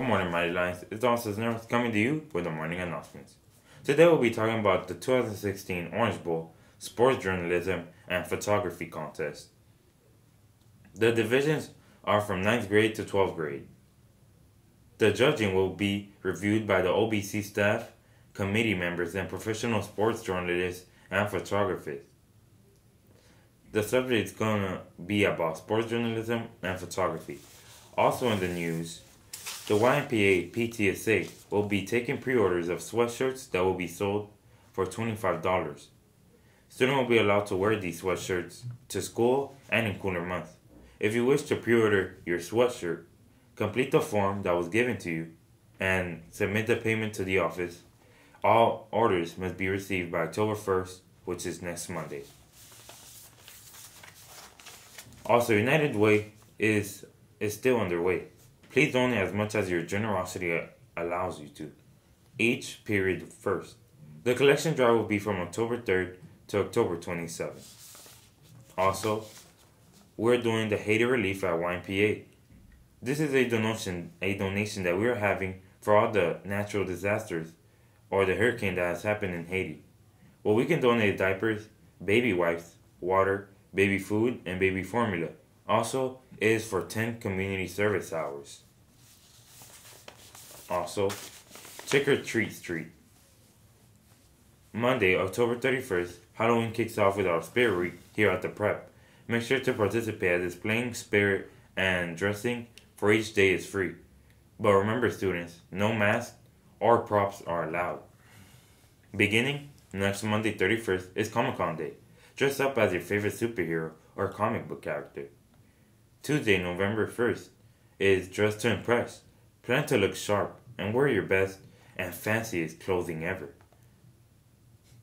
Good morning, Mighty Lions. It's Don Cisneros coming to you with the morning announcements. Today we'll be talking about the 2016 Orange Bowl Sports Journalism and Photography Contest. The divisions are from 9th grade to 12th grade. The judging will be reviewed by the OBC staff, committee members, and professional sports journalists and photographers. The subject is going to be about sports journalism and photography. Also in the news, the YMPA PTSA will be taking pre-orders of sweatshirts that will be sold for $25. Students will be allowed to wear these sweatshirts to school and in cooler months. If you wish to pre-order your sweatshirt, complete the form that was given to you and submit the payment to the office. All orders must be received by October 1st, which is next Monday. Also, United Way is is still underway. Please donate as much as your generosity uh, allows you to. Each period first. The collection drive will be from October 3rd to October 27th. Also, we're doing the Haiti relief at YMPA. This is a donation a donation that we're having for all the natural disasters or the hurricane that has happened in Haiti. Well, we can donate diapers, baby wipes, water, baby food, and baby formula. Also, it is for 10 community service hours. Also, Trick or Treat Street. Monday, October 31st, Halloween kicks off with our Spirit Week here at the Prep. Make sure to participate as displaying spirit and dressing for each day is free. But remember, students, no mask or props are allowed. Beginning next Monday, 31st, is Comic Con Day. Dress up as your favorite superhero or comic book character. Tuesday, November 1st, is Dress to Impress. Plan to look sharp and wear your best and fanciest clothing ever.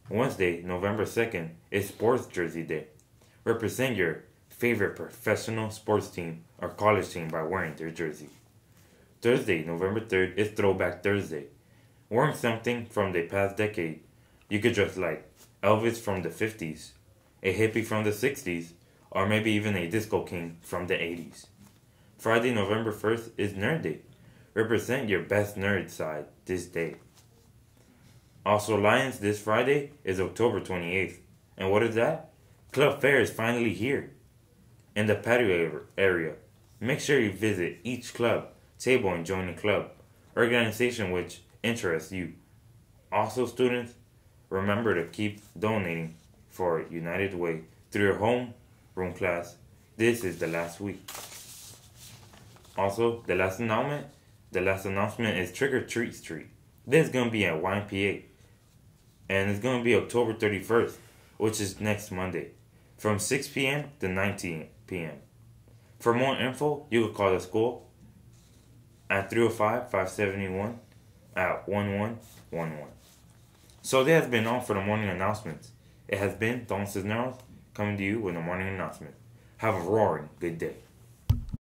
Wednesday, November 2nd, is Sports Jersey Day. Represent your favorite professional sports team or college team by wearing their jersey. Thursday, November 3rd, is Throwback Thursday. Wearing something from the past decade. You could dress like Elvis from the 50s, a hippie from the 60s, or maybe even a disco king from the 80s. Friday, November 1st, is Nerd Day. Represent your best nerd side this day. Also, Lions this Friday is October 28th. And what is that? Club Fair is finally here. In the patio area. Make sure you visit each club, table, and join the club, organization which interests you. Also, students, remember to keep donating for United Way through your home room class. This is the last week. Also, the last announcement the last announcement is Trick or Treat Street. This is going to be at YMPA. And it's going to be October 31st, which is next Monday, from 6 p.m. to 19 p.m. For more info, you can call the school at 305 571 at 1111. So that has been all for the morning announcements. It has been Don Cisneros coming to you with the morning announcement. Have a roaring good day.